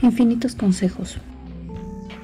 Infinitos consejos.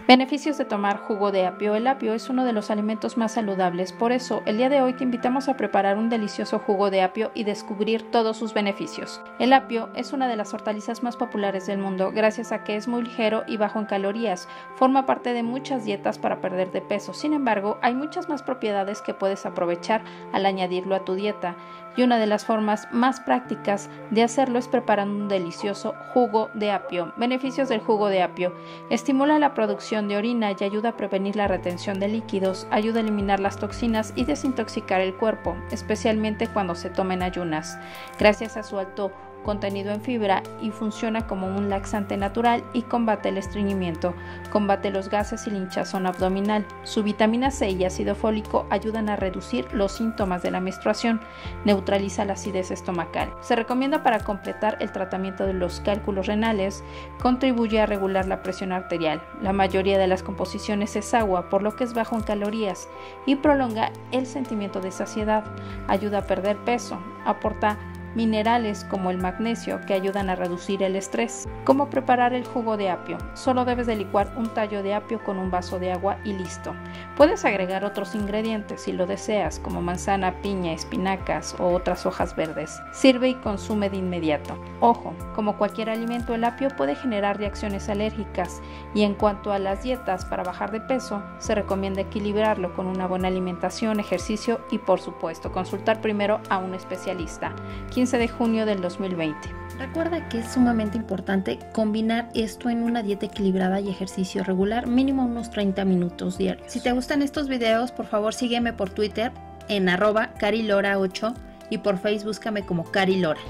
Beneficios de tomar jugo de apio. El apio es uno de los alimentos más saludables, por eso el día de hoy te invitamos a preparar un delicioso jugo de apio y descubrir todos sus beneficios. El apio es una de las hortalizas más populares del mundo gracias a que es muy ligero y bajo en calorías. Forma parte de muchas dietas para perder de peso. Sin embargo, hay muchas más propiedades que puedes aprovechar al añadirlo a tu dieta. Y una de las formas más prácticas de hacerlo es preparando un delicioso jugo de apio. Beneficios del jugo de apio. Estimula la producción de orina y ayuda a prevenir la retención de líquidos, ayuda a eliminar las toxinas y desintoxicar el cuerpo, especialmente cuando se tomen ayunas. Gracias a su alto contenido en fibra y funciona como un laxante natural y combate el estreñimiento, combate los gases y la hinchazón abdominal. Su vitamina C y ácido fólico ayudan a reducir los síntomas de la menstruación, neutraliza la acidez estomacal. Se recomienda para completar el tratamiento de los cálculos renales, contribuye a regular la presión arterial. La mayoría de las composiciones es agua, por lo que es bajo en calorías y prolonga el sentimiento de saciedad, ayuda a perder peso, aporta minerales como el magnesio que ayudan a reducir el estrés. ¿Cómo preparar el jugo de apio? Solo debes de licuar un tallo de apio con un vaso de agua y listo. Puedes agregar otros ingredientes si lo deseas, como manzana, piña, espinacas o otras hojas verdes. Sirve y consume de inmediato. Ojo, como cualquier alimento, el apio puede generar reacciones alérgicas y en cuanto a las dietas para bajar de peso, se recomienda equilibrarlo con una buena alimentación, ejercicio y por supuesto consultar primero a un especialista. 15 de junio del 2020. Recuerda que es sumamente importante combinar esto en una dieta equilibrada y ejercicio regular, mínimo unos 30 minutos diarios. Si te gustan estos videos, por favor sígueme por Twitter en arroba carilora8 y por Facebook búscame como carilora.